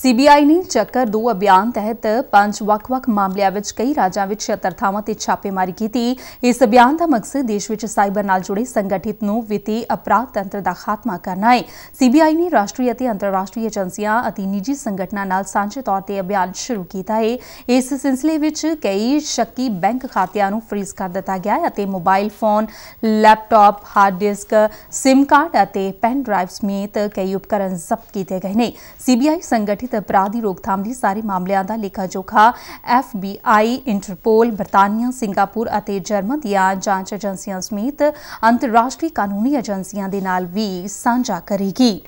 CBI ਨੇ ਚੱਕਰ 2 ਅਭਿਆਨ ਤਹਿਤ ਪੰਜ ਵੱਖ-ਵੱਖ ਮਾਮਲਿਆਂ ਵਿੱਚ ਕਈ ਰਾਜਾਂ ਵਿੱਚ 76 ਥਾਵਾਂ ਤੇ ਛਾਪੇਮਾਰੀ ਕੀਤੀ। ਇਸ ਅਭਿਆਨ ਦਾ ਮਕਸਦ ਦੇਸ਼ ਵਿੱਚ ਸਾਈਬਰ ਨਾਲ ਜੁੜੇ ਸੰਗਠਿਤ ਨੂੰ ਵਿੱਤੀ ਅਪਰਾਧ ਤੰਤਰ ਦਾ ਖਾਤਮਾ ਕਰਨਾ ਹੈ। ਸੀਬੀਆਈ ਨੇ ਰਾਸ਼ਟਰੀ ਅਤੇ ਅੰਤਰਰਾਸ਼ਟਰੀ ਏਜੰਸੀਆਂ ਅਤੇ ਨਿੱਜੀ ਸੰਗਠਨਾਂ ਨਾਲ ਸਾਂਝੇ ਤੌਰ ਤੇ ਅਭਿਆਨ ਸ਼ੁਰੂ ਕੀਤਾ ਹੈ। ਇਸ ਸਿਲਸਿਲੇ ਵਿੱਚ ਕਈ ਸ਼ੱਕੀ ਬੈਂਕ ਖਾਤਿਆਂ ਨੂੰ ਫ੍ਰੀਜ਼ ਕਰ ਦਿੱਤਾ ਗਿਆ ਹੈ ਅਤੇ mobile phone, laptop, hard disk SIM card ਅਤੇ ਪੈਨ ਡਰਾਈਵ ਸਮੇਤ ਕਈ ਉਪਕਰਨ ਜ਼ਬਤ ਕੀਤੇ ਗਏ ਨੇ। ਸੀਬੀਆਈ ਸੰਗਠਿਤ ਅਪਰਾਧ ਦੀ ਰੋਕਥਾਮ ਲਈ ਸਾਰੇ ਮਾਮਲਿਆਂ ਦਾ ਲੇਖਾ ਜੋਖਾ ਐਫਬੀਆਈ ਇੰਟਰਪੋਲ, ਬਰਤਾਨੀਆ, ਸਿੰਗਾਪੁਰ ਅਤੇ ਜਰਮਨ ਦੀਆਂ ਜਾਂਚ ਏਜੰਸੀਆਂ ਸਮੇਤ ਅੰਤਰਰਾਸ਼ਟਰੀ ਕਾਨੂੰਨੀ ਏਜੰਸੀਆਂ ਦੇ ਨਾਲ ਵੀ ਸਾਂਝਾ ਕਰੇਗੀ।